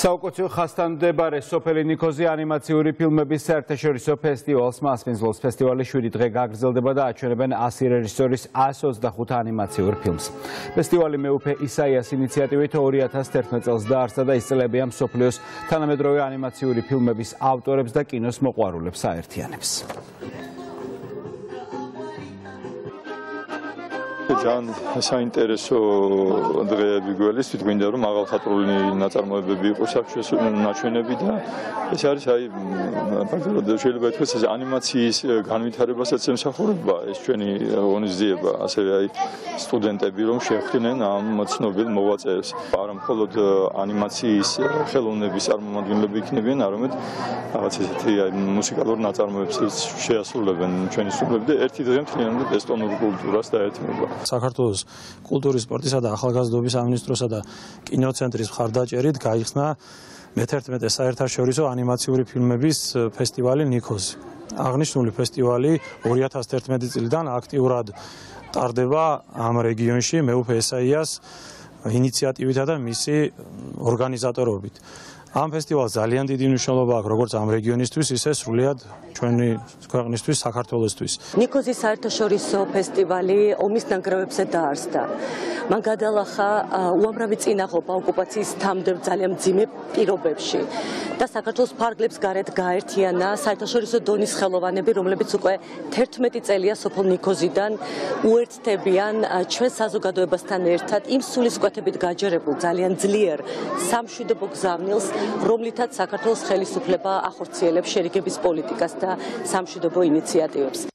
საუკეთესო ხასთან მდებარე სოფელი ნიქოზი ანიმაციური ფილმების საერთაშორისო ფესტივალს მასპინძლოს ფესტივალი 7 დღე გაგრძელდება და აჩვენებენ 100 რეჟისორის 125 ანიმაციურ ფილმს. ფესტივალი მეუფე ისაიას ინიციატივით 2011 წელს დაარსდა და ისწრებია მსოფლიოს თანამედროვე ანიმაციური ფილმების ავტორებს და კინოს მოყვარულებს აერთიანებს. ძალიან საინტერესო დღეები გველის თვითონ რომ მაღალხატვრული ნაწარმოებები იყოს აქ ნაჩვენები და ეს არის აი ფაქტობრივად შეიძლება ითქვას ეს ანიმაციის განვითარებასაც ემსახურება ეს ჩვენი ღონისძიება. ასევე აი სტუდენტები რომ შეხვდნენ ამ ცნობილ მოღვაწეებს არა მხოლოდ ანიმაციის ხელოვნების წარმომადგენლები იქნებიან არამედ რაღაც ესეთი აი მუსიკალურ ნაწარმოებებს შეასრულებენ ჩვენი სტუდენტები და ერთი დღე მთლიანად ესტონურ კულტურას დაეთმობა საქართველოს კულტურის, სპორტისა და ახალგაზრდობის სამინისტროსა და კინოცენტრის მხარდაჭერით გაიხსნა მე-11 საერთაშორისო ანიმაციური ფილმების ფესტივალი ნიქოზი. აღნიშნული ფესტივალი 2011 წლიდან აქტიურად ტარდება ამ რეგიონში მეუფე ესაიას ინიციატივითა და მისი ორგანიზატორობით. ამ ფესტივალს ძალიან დიდი მნიშვნელობა აქვს როგორც ამ რეგიონისთვის, ისე სრულიად ჩვენი ქვეყნისთვის, საქართველოსთვის. ნიკოზის საერთაშორისო ფესტივალი ომის ნანგრევებზე დაარსდა. მან გადალახა უამრავი წინაღობა ოკუპაციის თამდე ძალიან მძიმე პირობებში და საქართველოს ფარგლებს გარეთ გაერთიანა საერთაშორისო დონის ხელოვანები, რომლებიც უკვე 11 წელია სოფელ ნიკოზიდან უერთდებიან ჩვენ საზოგადოებასთან ერთად იმ სულისკვეთებით გაჯერებულ ძალიან ძლიერ სამშვიდობო გზავნილს რომლითაც საქართველოს ხელისუფლება ახორციელებს შერიგების პოლიტიკას და სამშვიდობო ინიციატივებს.